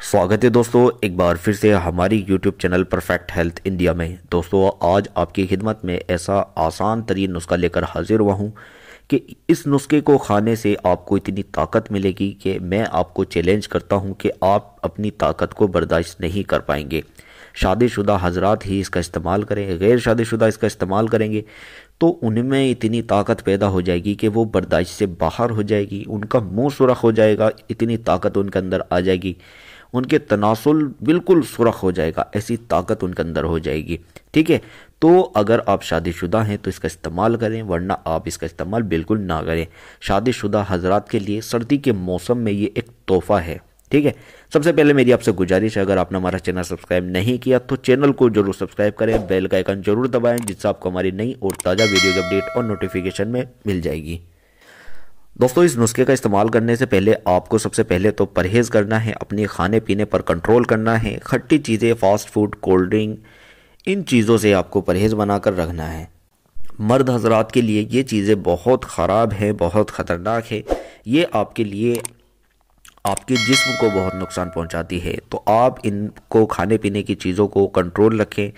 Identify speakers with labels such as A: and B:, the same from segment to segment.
A: स्वागत है दोस्तों, एक बार फिर से हमारी YouTube channel perfect health India में। दोस्तों, आज आपकी खिदमत में ऐसा आसान तरीन नुस्खा लेकर हाजिर हुआ हूँ कि इस नुस्खे को खाने से आपको इतनी ताकत मिलेगी कि मैं आपको चैलेंज करता हूँ कि आप अपनी ताकत को बर्दाश्त नहीं कर पाएँगे। शादीशुदा हजरात ही इसका इस्तेमाल करें, गैर शादीशुदा इसका इस्तेमाल करेंगे तो उनमें इतनी ताकत पैदा हो जाएगी कि वो बर्दाश्त से बाहर हो जाएगी, उनका मुँह सुरख हो जाएगा, इतनी ताकत उनके अंदर आ जाएगी। उनके तनासुल बिल्कुल सुरख हो जाएगा, ऐसी ताकत उनके अंदर हो जाएगी। ठीक है? तो अगर आप शादीशुदा हैं तो इसका इस्तेमाल करें, वरना आप इसका इस्तेमाल बिल्कुल ना करें। शादीशुदा हजरात के लिए सर्दी के मौसम में ये एक तोहफ़ा है। ठीक है? सबसे पहले मेरी आपसे गुजारिश है, अगर आपने हमारा चैनल सब्सक्राइब नहीं किया तो चैनल को ज़रूर सब्सक्राइब करें, बेल का आइकन ज़रूर दबाएँ, जिससे आपको हमारी नई और ताज़ा वीडियो अपडेट और नोटिफिकेशन में मिल जाएगी। दोस्तों, इस नुस्खे का इस्तेमाल करने से पहले आपको सबसे पहले तो परहेज़ करना है, अपने खाने पीने पर कंट्रोल करना है, खट्टी चीज़ें फास्ट फ़ूड कोल्ड ड्रिंक इन चीज़ों से आपको परहेज़ बनाकर रखना है। मर्द हजरात के लिए ये चीज़ें बहुत ख़राब हैं, बहुत ख़तरनाक है। ये आपके लिए, आपके जिस्म को बहुत नुकसान पहुंचाती है। तो आप इनको खाने पीने की चीज़ों को कंट्रोल रखें,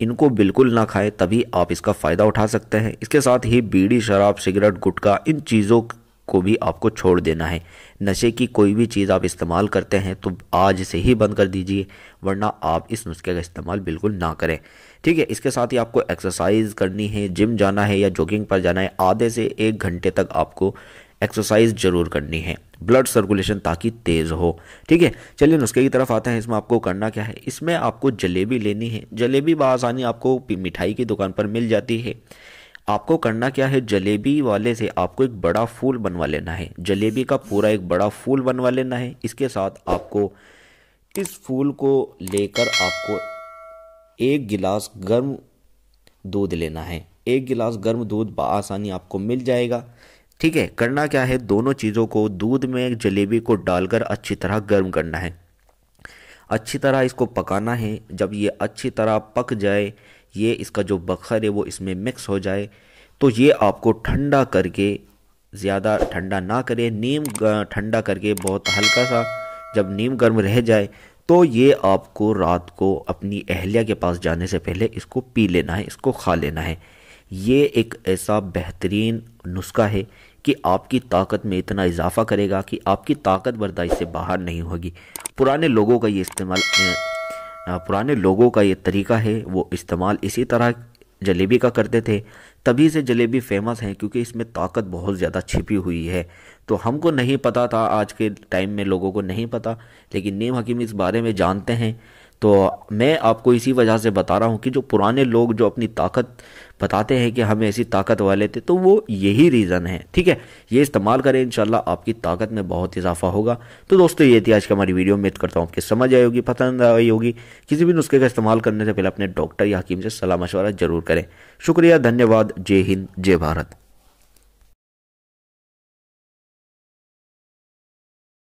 A: इनको बिल्कुल ना खाएँ, तभी आप इसका फ़ायदा उठा सकते हैं। इसके साथ ही बीड़ी, शराब, सिगरेट, गुटखा, इन चीज़ों को भी आपको छोड़ देना है। नशे की कोई भी चीज़ आप इस्तेमाल करते हैं तो आज से ही बंद कर दीजिए, वरना आप इस नुस्खे का इस्तेमाल बिल्कुल ना करें। ठीक है, इसके साथ ही आपको एक्सरसाइज करनी है जिम जाना है या जॉगिंग पर जाना है, आधे से एक घंटे तक आपको एक्सरसाइज ज़रूर करनी है। ब्लड सर्कुलेशन ताकि तेज़ हो। ठीक है, चलिए नुस्खे की तरफ़ आते हैं, इसमें आपको करना क्या है? इसमें आपको जलेबी लेनी है। जलेबी बसानी आपको मिठाई की दुकान पर मिल जाती है। आपको करना क्या है? जलेबी वाले से आपको एक बड़ा फूल बनवा लेना है। जलेबी का पूरा एक बड़ा फूल बनवा लेना है। इसके साथ आपको इस फूल को लेकर आपको एक गिलास गर्म दूध लेना है। एक गिलास गर्म दूध बसानी आपको मिल जाएगा। ठीक है, करना क्या है? दोनों चीज़ों को दूध में जलेबी को डालकर अच्छी तरह गर्म करना है। अच्छी तरह इसको पकाना है। जब ये अच्छी तरह पक जाए ये इसका जो बखर है वो इसमें मिक्स हो जाए तो ये आपको ठंडा करके, ज़्यादा ठंडा ना करें, नीम ठंडा करके बहुत हल्का सा जब नीम गर्म रह जाए तो ये आपको रात को अपनी अहलिया के पास जाने से पहले इसको पी लेना है, इसको खा लेना है। ये एक ऐसा बेहतरीन नुस्खा है कि आपकी ताकत में इतना इजाफा करेगा कि आपकी ताकत बर्दाश्त से बाहर नहीं होगी। पुराने लोगों का ये इस्तेमाल पुराने लोगों का ये तरीका है, वो इस्तेमाल इसी तरह जलेबी का करते थे। तभी से जलेबी फ़ेमस है, क्योंकि इसमें ताकत बहुत ज़्यादा छिपी हुई है। तो हमको नहीं पता था, आज के टाइम में लोगों को नहीं पता, लेकिन नीम हकीम इस बारे में जानते हैं। तो मैं आपको इसी वजह से बता रहा हूँ कि जो पुराने लोग जो अपनी ताकत बताते हैं कि हम ऐसी ताकत वाले थे तो वो यही रीज़न है। ठीक है? ये इस्तेमाल करें, इंशाल्लाह आपकी ताकत में बहुत इजाफा होगा। तो दोस्तों, ये थी आज की हमारी वीडियो। उम्मीद करता हूँ आपकी समझ आई होगी, पसंद आई होगी। किसी भी नुस्खे का इस्तेमाल करने से पहले अपने डॉक्टर या हकीम से सलाह मशवरा ज़रूर करें। शुक्रिया, धन्यवाद। जय हिंद, जय भारत।